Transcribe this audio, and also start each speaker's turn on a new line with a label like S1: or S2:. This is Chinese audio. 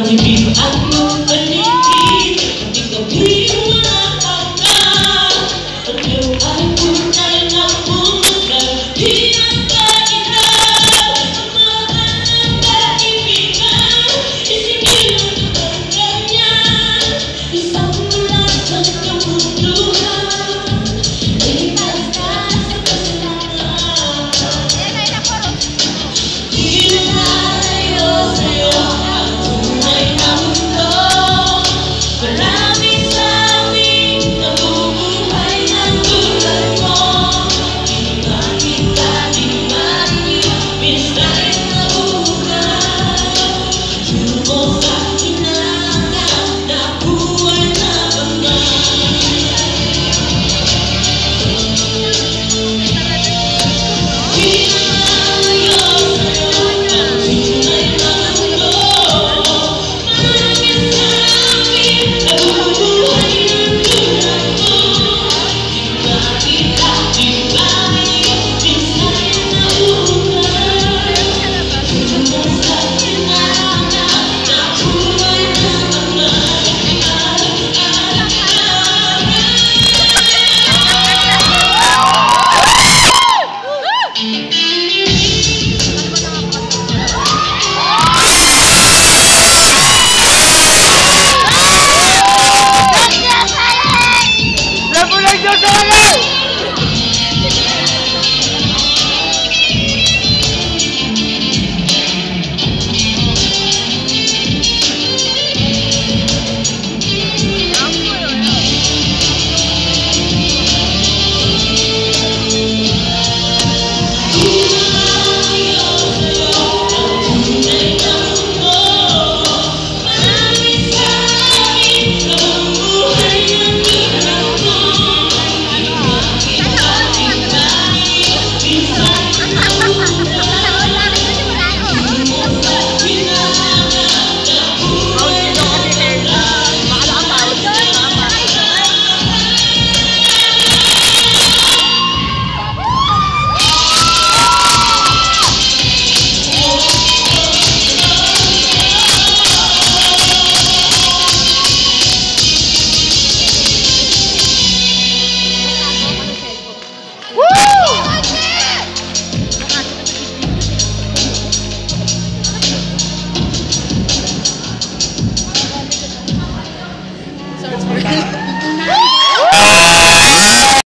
S1: Di pipaan.